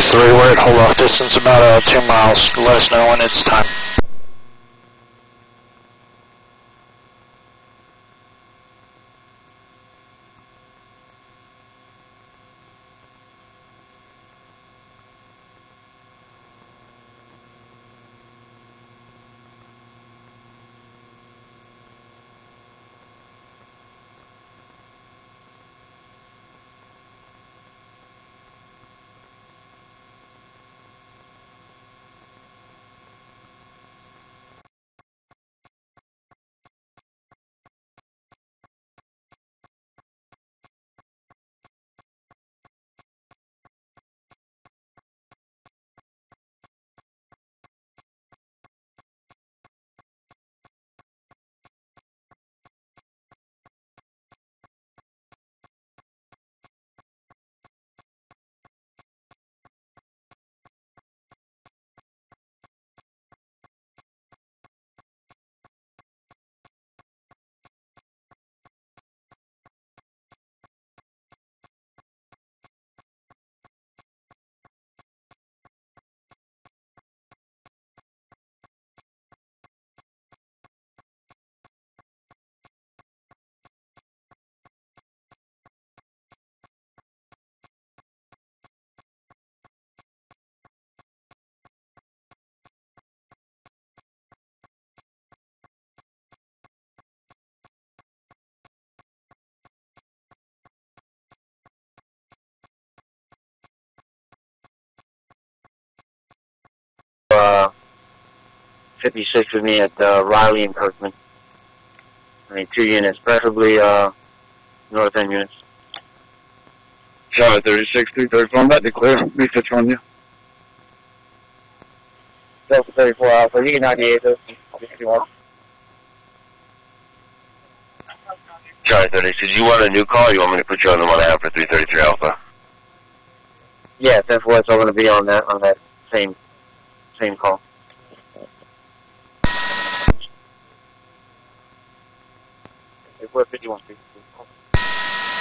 3, we're at hold off distance about uh, 2 miles. Let us know when it's time. Uh, 56 with me at uh, Riley and Kirkman. I mean, two units, preferably uh, north end units. Charlie 36, 234, I'm about to clear. Me fits on you. Delta 34 Alpha, you can 98 those if you want. Charlie 36, you want a new call or you want me to put you on the one I have for 333 Alpha? Yeah, 10 4, so I'm going to be on that on that same same call. We're 51 feet.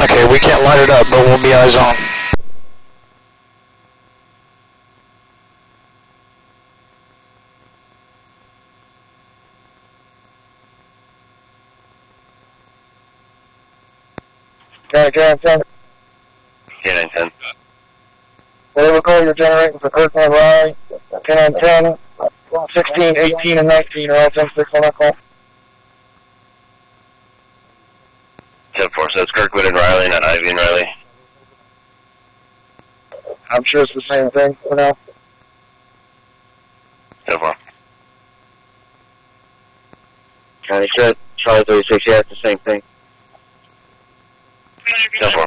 Okay, we can't light it up, but we'll be eyes on. Can I 10? K910. Whatever call you're generating for Kirkland Riley, 10 10, 16, 18, and 19 are all 10 6 on that call. 10 4, so it's Kirkwood and Riley, not Ivy and Riley. I'm sure it's the same thing for now. 10 4. County said, Charlie 36, yeah, it's the same thing. 10 4.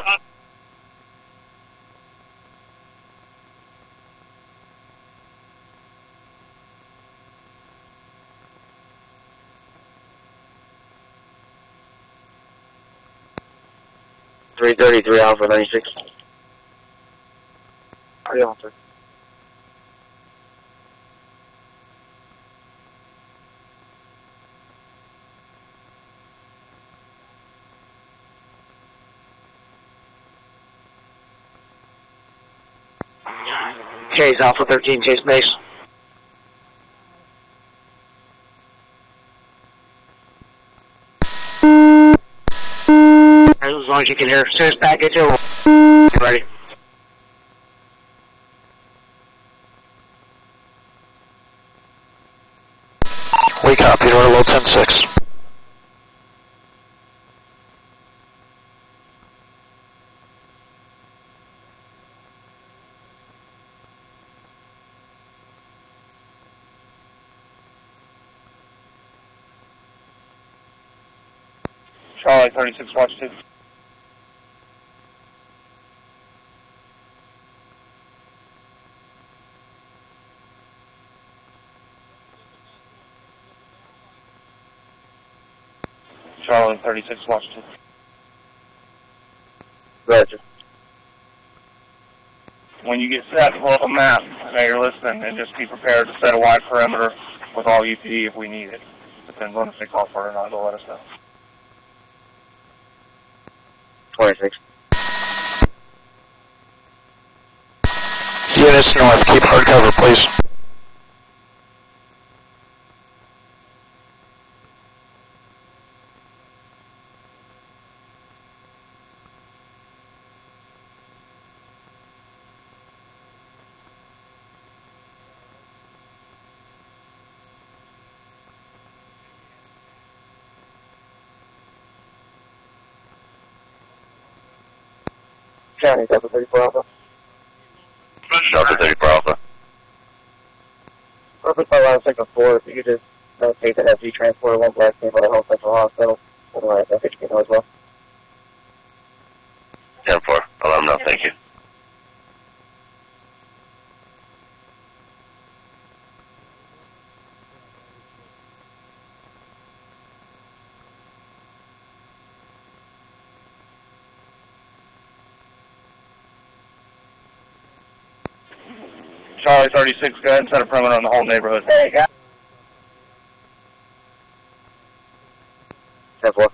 Three thirty-three Alpha ninety-six. Three Alpha. Chase Alpha thirteen, Chase base. As long as you can hear. As soon as package over. Ready. We copy, we're low 10-6. Charlie thirty-six, watch Charlie thirty-six, watch two. Roger. when you get set, pull up a map that you're listening, and just be prepared to set a wide perimeter with all UP if we need it. Depends on if they call for it or not. They'll let us know. Twenty-six. Units north, keep hard cover, please. County, Delta 34 Alpha. Delta 34 Alpha. Purpose by line second four, if you could just notate uh, that FG transporter one black name for the Health Central Hospital. Otherwise, I'll get know as well. 10 4. I'll let them know. Thank you. Charlie 36, go ahead and set a perimeter on the whole neighborhood. Hey, guys. Ten four.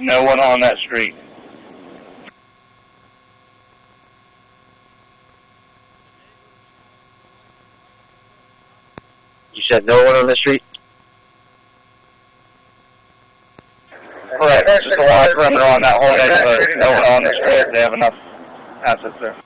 No one on that street. You said no one on the street? Correct. Just a wide perimeter on that whole neighborhood. No one on the street. They have enough assets there.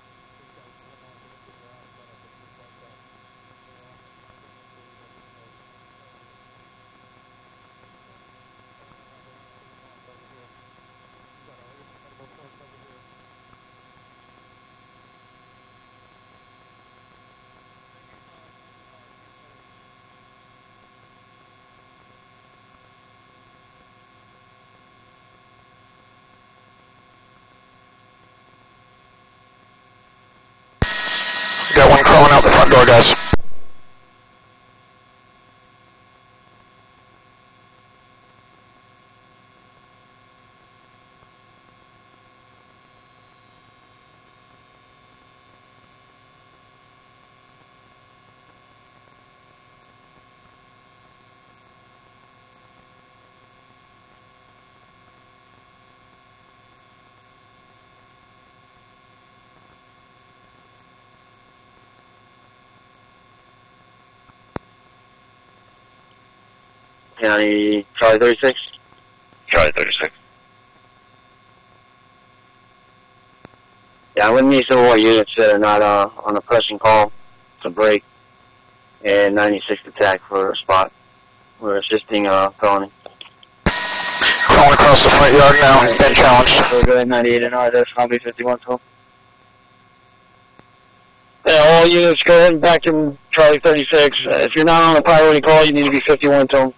Got one crawling out the front door, guys. County, Charlie 36. Charlie 36. Yeah, I'm gonna need some more units that are not uh, on a pressing call to break, and 96 attack for a spot. We're assisting uh, felony. Crawling across the front yard now, been challenged. So go ahead, 98 and R, that's Combi 51 12. Yeah, all units go ahead and back to Charlie 36. Uh, if you're not on a priority call, you need to be 51 tone.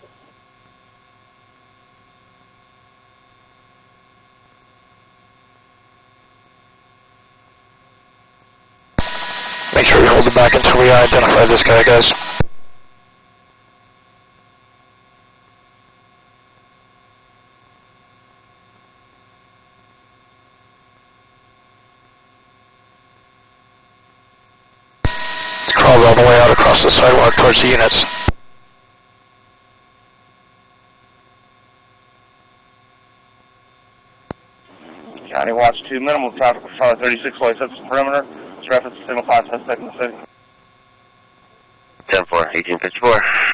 Make sure you hold it back until we identify this guy, guys. Crawled all the way out across the sidewalk towards the units. County Watch 2, minimal traffic for 36, while he sets the perimeter. Reference to single class suspect in city. 10 4. 1854.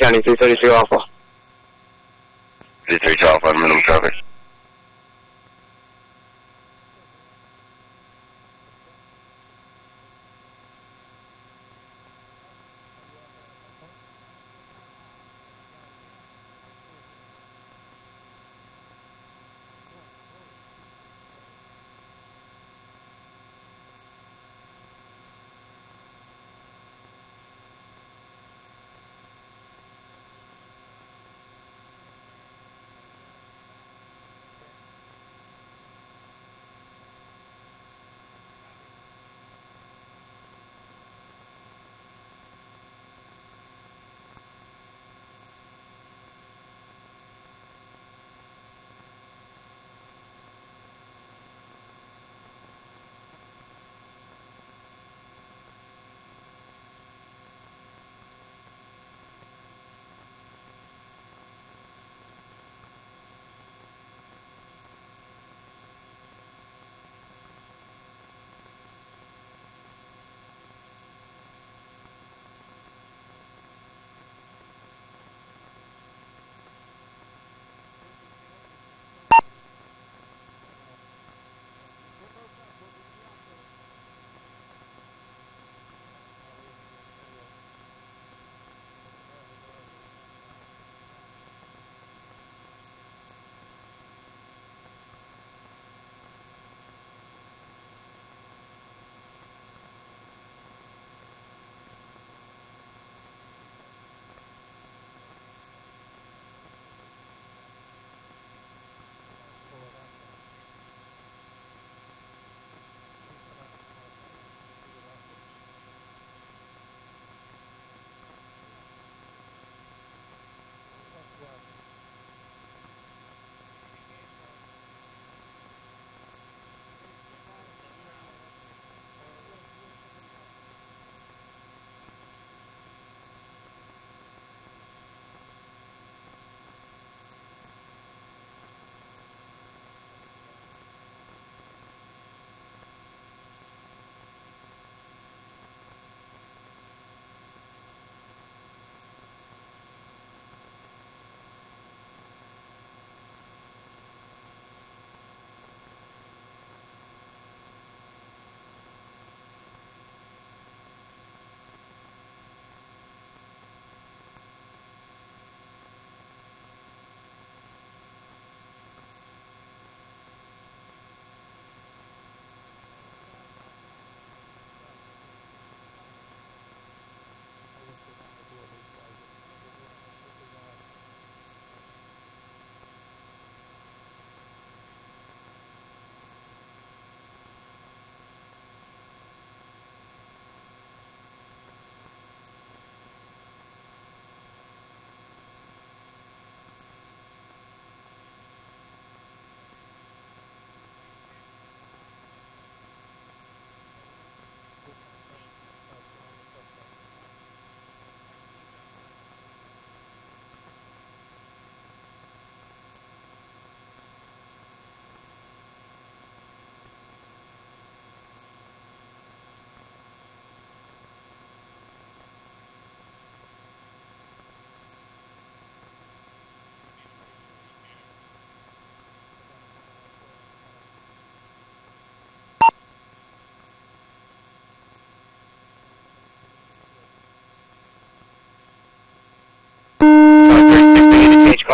County 332 Alpha. 33 Alpha, minimum traffic.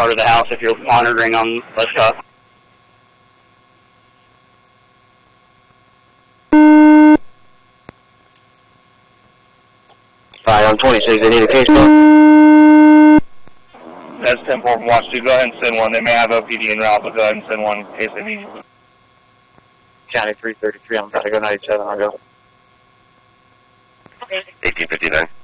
Car to the house if you're monitoring on West Coast. Five on 26, they need a case book. That's 10 4 from Watch 2. Go ahead and send one. They may have OPD en route, but go ahead and send one in case they need you. County 333, I'm about to go 97, I'll go. 1859.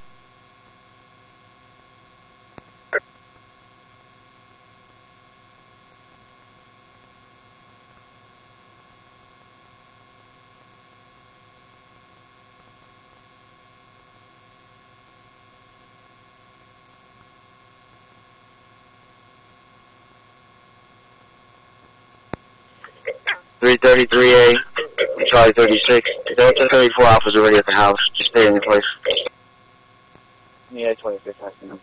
Three thirty-three A, Charlie thirty-six. Delta thirty-four Alpha's already at the house. Just stay in your place. Yeah, twenty-six. I see him.